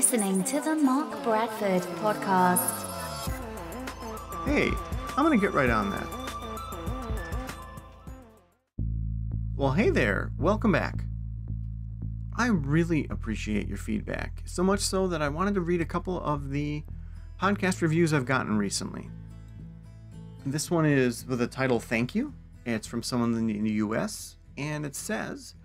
listening to the Mark Bradford Podcast. Hey, I'm going to get right on that. Well, hey there, welcome back. I really appreciate your feedback, so much so that I wanted to read a couple of the podcast reviews I've gotten recently. This one is with the title Thank You. It's from someone in the US, and it says,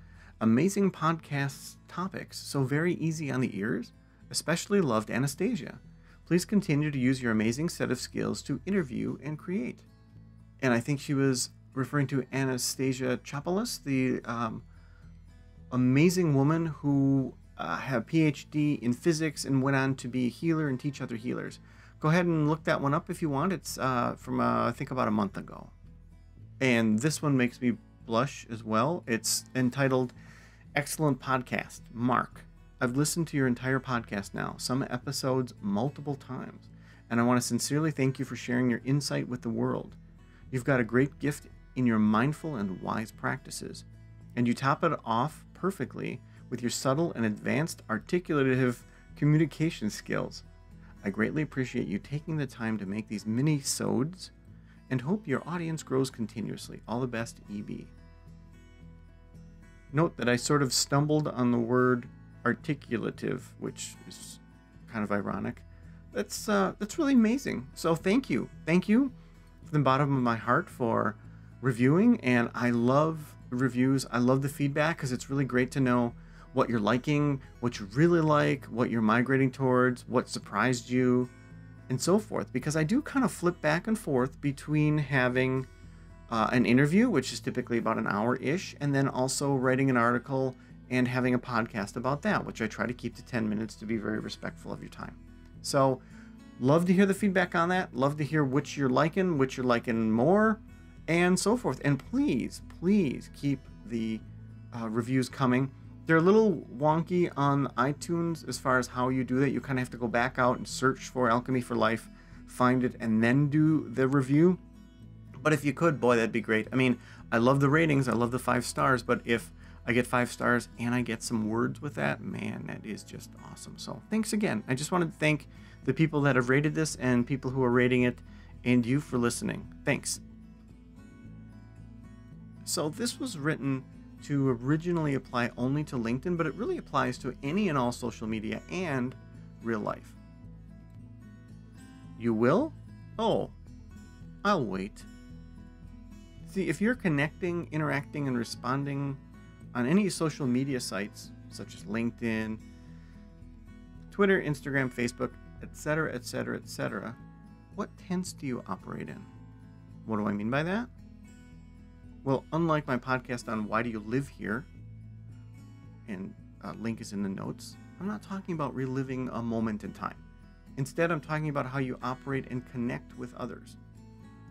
Amazing podcast topics, so very easy on the ears. Especially loved Anastasia. Please continue to use your amazing set of skills to interview and create. And I think she was referring to Anastasia Chopelas, the um, amazing woman who uh, had a PhD in physics and went on to be a healer and teach other healers. Go ahead and look that one up if you want. It's uh, from uh, I think about a month ago. And this one makes me blush as well. It's entitled Excellent Podcast. Mark, I've listened to your entire podcast now, some episodes multiple times, and I want to sincerely thank you for sharing your insight with the world. You've got a great gift in your mindful and wise practices, and you top it off perfectly with your subtle and advanced articulative communication skills. I greatly appreciate you taking the time to make these minisodes and hope your audience grows continuously. All the best, EB. Note that I sort of stumbled on the word articulative, which is kind of ironic. That's uh, that's really amazing. So thank you, thank you from the bottom of my heart for reviewing, and I love reviews. I love the feedback because it's really great to know what you're liking, what you really like, what you're migrating towards, what surprised you, and so forth. Because I do kind of flip back and forth between having uh, an interview, which is typically about an hour ish, and then also writing an article and having a podcast about that, which I try to keep to 10 minutes to be very respectful of your time. So, love to hear the feedback on that. Love to hear which you're liking, which you're liking more, and so forth. And please, please keep the uh, reviews coming. They're a little wonky on iTunes as far as how you do that. You kind of have to go back out and search for Alchemy for Life, find it, and then do the review. But if you could, boy, that'd be great. I mean, I love the ratings, I love the five stars, but if I get five stars and I get some words with that, man, that is just awesome. So thanks again. I just wanted to thank the people that have rated this and people who are rating it and you for listening. Thanks. So this was written to originally apply only to LinkedIn, but it really applies to any and all social media and real life. You will? Oh, I'll wait. See, if you're connecting, interacting, and responding on any social media sites such as LinkedIn, Twitter, Instagram, Facebook, etc., etc., etc., what tense do you operate in? What do I mean by that? Well, unlike my podcast on why do you live here, and uh, link is in the notes, I'm not talking about reliving a moment in time. Instead, I'm talking about how you operate and connect with others.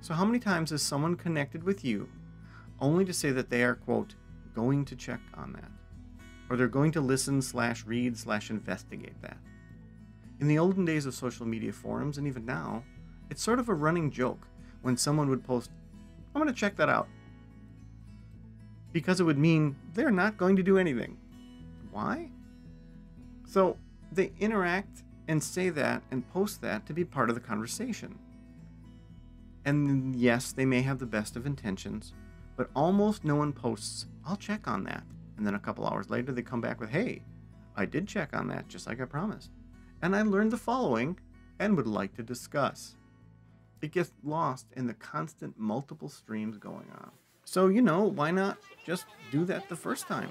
So, how many times has someone connected with you only to say that they are, quote, going to check on that? Or they're going to listen slash read slash investigate that? In the olden days of social media forums, and even now, it's sort of a running joke when someone would post, I'm going to check that out. Because it would mean they're not going to do anything. Why? So they interact and say that and post that to be part of the conversation. And yes, they may have the best of intentions, but almost no one posts, I'll check on that. And then a couple hours later, they come back with, hey, I did check on that just like I promised. And I learned the following and would like to discuss. It gets lost in the constant multiple streams going on. So, you know, why not just do that the first time?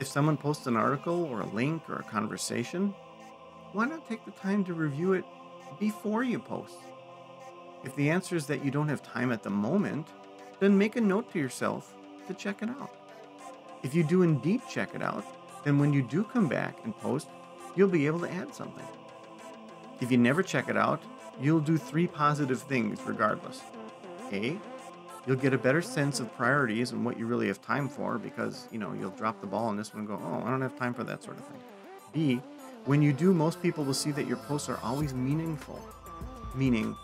If someone posts an article or a link or a conversation, why not take the time to review it before you post? If the answer is that you don't have time at the moment, then make a note to yourself to check it out. If you do indeed check it out, then when you do come back and post, you'll be able to add something. If you never check it out, you'll do three positive things regardless. A, you'll get a better sense of priorities and what you really have time for because, you know, you'll drop the ball on this one and go, oh, I don't have time for that sort of thing. B, when you do, most people will see that your posts are always meaningful, meaning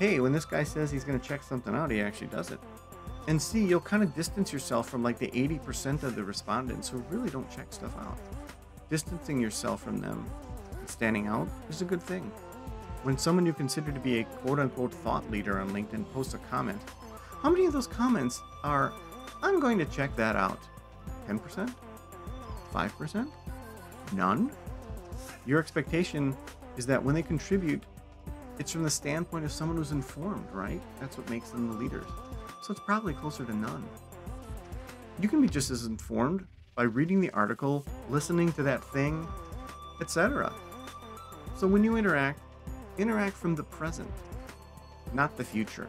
hey, when this guy says he's going to check something out, he actually does it. And C, you'll kind of distance yourself from like the 80% of the respondents who really don't check stuff out. Distancing yourself from them that's standing out is a good thing. When someone you consider to be a quote unquote thought leader on LinkedIn posts a comment, how many of those comments are, I'm going to check that out? 10%? 5%? None? Your expectation is that when they contribute, it's from the standpoint of someone who's informed, right? That's what makes them the leaders. So it's probably closer to none. You can be just as informed by reading the article, listening to that thing, etc. So when you interact, interact from the present, not the future.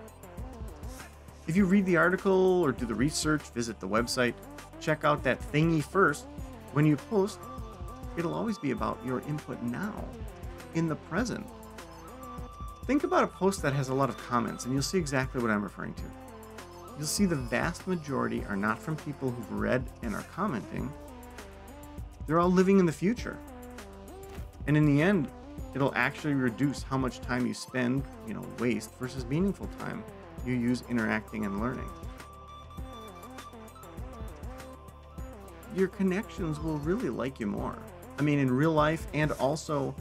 If you read the article or do the research, visit the website, check out that thingy first, when you post, it'll always be about your input now, in the present. Think about a post that has a lot of comments, and you'll see exactly what I'm referring to. You'll see the vast majority are not from people who've read and are commenting. They're all living in the future. And in the end, it'll actually reduce how much time you spend, you know, waste versus meaningful time you use interacting and learning. Your connections will really like you more. I mean, in real life and also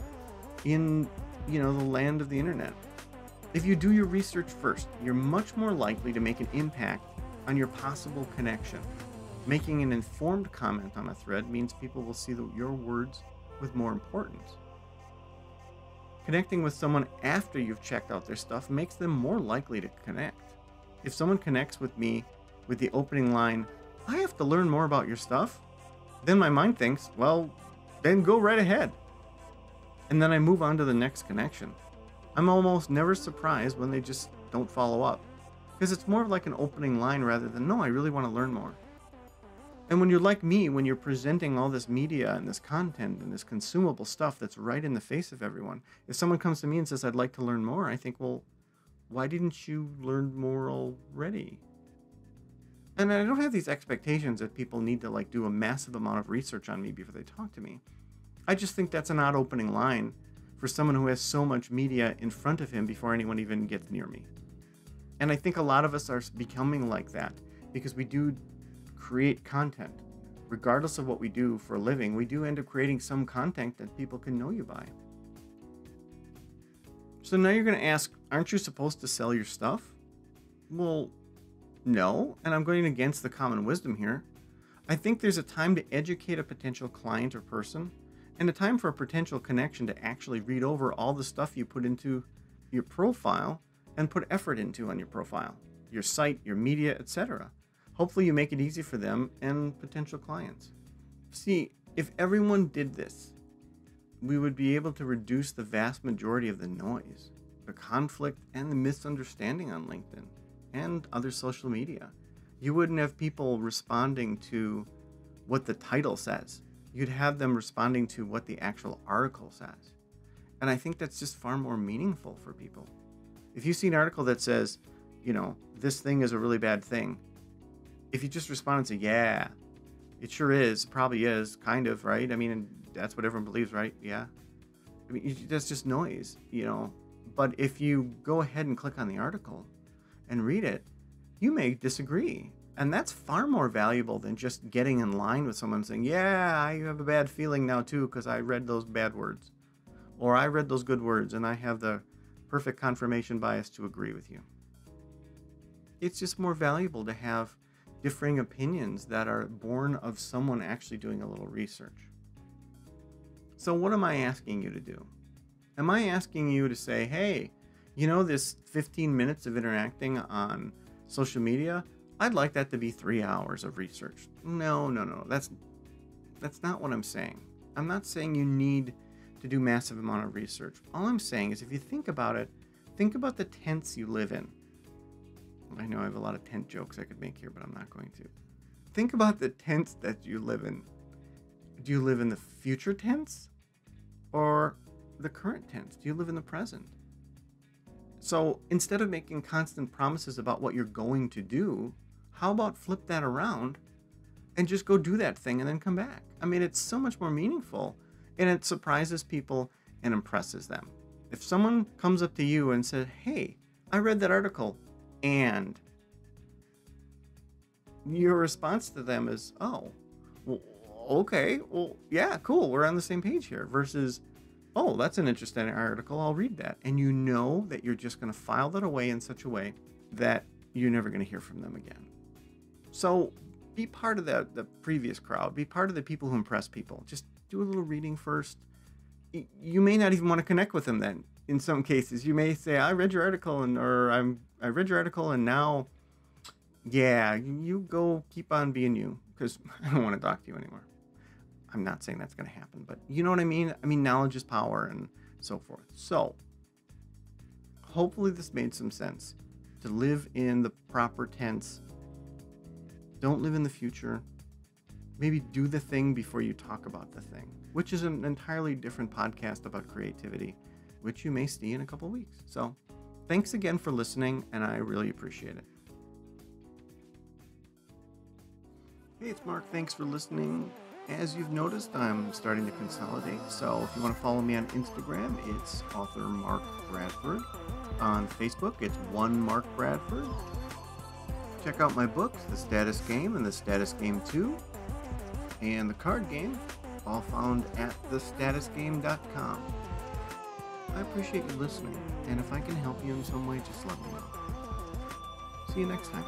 in, you know, the land of the internet. If you do your research first, you're much more likely to make an impact on your possible connection. Making an informed comment on a thread means people will see your words with more importance. Connecting with someone after you've checked out their stuff makes them more likely to connect. If someone connects with me with the opening line, I have to learn more about your stuff, then my mind thinks, well, then go right ahead. And then I move on to the next connection. I'm almost never surprised when they just don't follow up. Because it's more of like an opening line rather than, no, I really want to learn more. And when you're like me, when you're presenting all this media and this content and this consumable stuff that's right in the face of everyone, if someone comes to me and says, I'd like to learn more, I think, well, why didn't you learn more already? And I don't have these expectations that people need to like do a massive amount of research on me before they talk to me. I just think that's an odd opening line for someone who has so much media in front of him before anyone even gets near me. And I think a lot of us are becoming like that because we do create content. Regardless of what we do for a living, we do end up creating some content that people can know you by. So now you're going to ask, aren't you supposed to sell your stuff? Well, no, and I'm going against the common wisdom here. I think there's a time to educate a potential client or person, and a time for a potential connection to actually read over all the stuff you put into your profile and put effort into on your profile, your site, your media, etc. Hopefully, you make it easy for them and potential clients. See, if everyone did this, we would be able to reduce the vast majority of the noise, the conflict, and the misunderstanding on LinkedIn and other social media. You wouldn't have people responding to what the title says, you'd have them responding to what the actual article says. And I think that's just far more meaningful for people. If you see an article that says, you know, this thing is a really bad thing, if you just respond and say, yeah, it sure is, probably is, kind of, right? I mean, that's what everyone believes, right? Yeah. I mean, that's just noise, you know. But if you go ahead and click on the article and read it, you may disagree. And that's far more valuable than just getting in line with someone saying, Yeah, I have a bad feeling now too because I read those bad words. Or I read those good words and I have the perfect confirmation bias to agree with you. It's just more valuable to have differing opinions that are born of someone actually doing a little research. So, what am I asking you to do? Am I asking you to say, hey, you know, this 15 minutes of interacting on social media, I'd like that to be three hours of research. No, no, no. That's that's not what I'm saying. I'm not saying you need to do massive amount of research. All I'm saying is if you think about it, think about the tents you live in. I know I have a lot of tent jokes I could make here, but I'm not going to. Think about the tents that you live in. Do you live in the future tense or the current tense? Do you live in the present? So instead of making constant promises about what you're going to do, how about flip that around and just go do that thing and then come back? I mean, it's so much more meaningful and it surprises people and impresses them. If someone comes up to you and says, Hey, I read that article, and your response to them is, Oh, well, okay, well, yeah, cool, we're on the same page here, versus, oh, that's an interesting article. I'll read that. And you know that you're just going to file that away in such a way that you're never going to hear from them again. So be part of the, the previous crowd. Be part of the people who impress people. Just do a little reading first. You may not even want to connect with them then. In some cases, you may say, "I read your article," and or "I'm I read your article, and now, yeah, you go keep on being you because I don't want to talk to you anymore." I'm not saying that's going to happen, but you know what I mean? I mean, knowledge is power and so forth. So, hopefully, this made some sense. To live in the proper tense, don't live in the future. Maybe do the thing before you talk about the thing, which is an entirely different podcast about creativity, which you may see in a couple weeks. So, thanks again for listening, and I really appreciate it. Hey, it's Mark. Thanks for listening. As you've noticed, I'm starting to consolidate. So if you want to follow me on Instagram, it's author Mark Bradford. On Facebook, it's one Mark Bradford. Check out my books, The Status Game and The Status Game 2, and the card game, all found at thestatusgame.com. I appreciate you listening, and if I can help you in some way, just let me know. See you next time.